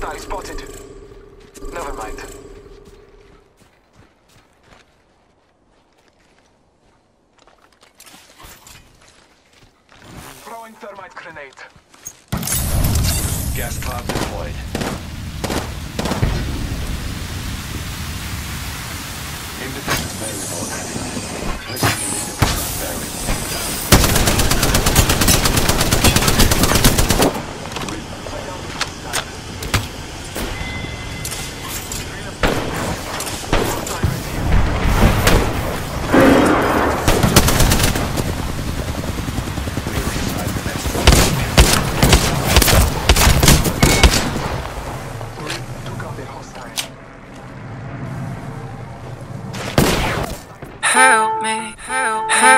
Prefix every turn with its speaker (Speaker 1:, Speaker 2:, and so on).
Speaker 1: Hostile spotted. Never mind. Throwing thermite grenade.
Speaker 2: Gas cloud deployed. Independent variable added.
Speaker 3: Help me, help, help